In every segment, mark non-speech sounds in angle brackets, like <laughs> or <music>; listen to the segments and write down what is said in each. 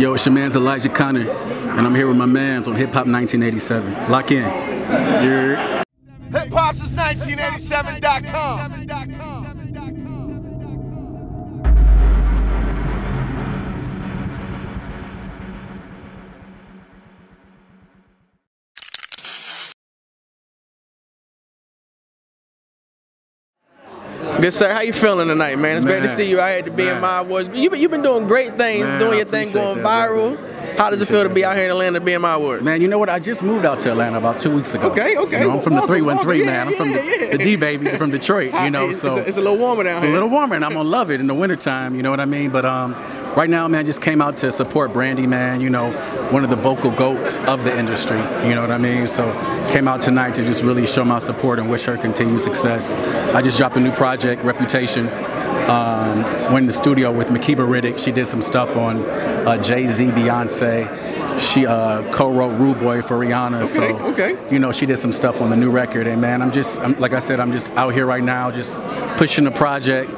Yo, it's your man's Elijah Connor, and I'm here with my mans on Hip Hop 1987. Lock in. Yeah. Hip Hop since 1987.com. Good sir, how you feeling tonight, man? It's man, great to see you. I had to be man. in my awards. You've been, you've been doing great things, man, doing your thing, going that, viral. How does it feel to be out here in Atlanta BMI awards? Man, you know what? I just moved out to Atlanta about two weeks ago. Okay, okay. You know, I'm from the 313, man. I'm from the, the D baby from Detroit, you <laughs> know. So it's a, it's a little warmer down it's here. It's a little warmer, and I'm gonna love it in the wintertime, you know what I mean? But um, right now, man, just came out to support Brandy, man, you know, one of the vocal goats of the industry, you know what I mean? So came out tonight to just really show my support and wish her continued success. I just dropped a new project, Reputation. Um, went in the studio with Makeba Riddick. She did some stuff on uh, Jay Z, Beyonce. She uh, co-wrote Rude Boy for Rihanna. Okay, so okay. you know she did some stuff on the new record. And man, I'm just I'm, like I said, I'm just out here right now, just pushing the project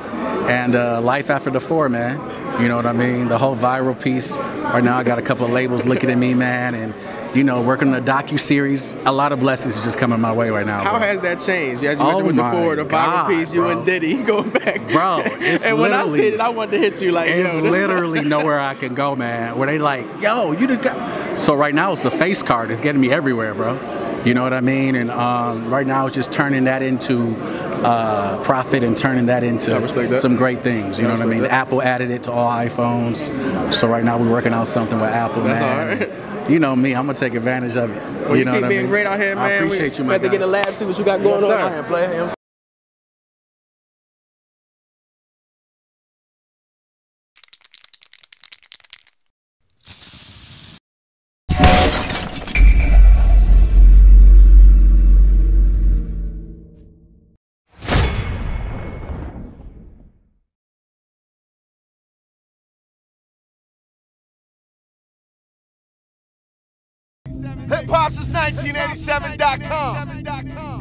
and uh, life after the four, man. You know what I mean? The whole viral piece. Right now, I got a couple of labels looking at me, man, and you know, working on a docu series. A lot of blessings is just coming my way right now. How bro. has that changed? As you oh mentioned with the the viral piece, you bro. and Diddy <laughs> going back. Bro, and when I said it, I wanted to hit you like, it's literally <laughs> nowhere I can go, man. Where they like, yo, you just got. So right now, it's the face card. It's getting me everywhere, bro. You know what I mean? And um, right now, it's just turning that into uh, profit and turning that into some great things. You know what I mean? That. Apple added it to all iPhones. So right now, we're working on something with Apple, That's man. You know me, I'm gonna take advantage of it. Well, you, know keep being I mean? great out here, man. I appreciate we, you, man. Have to get the lab, see what you got going yes, on out here, player. Hip Hop since 1987.com.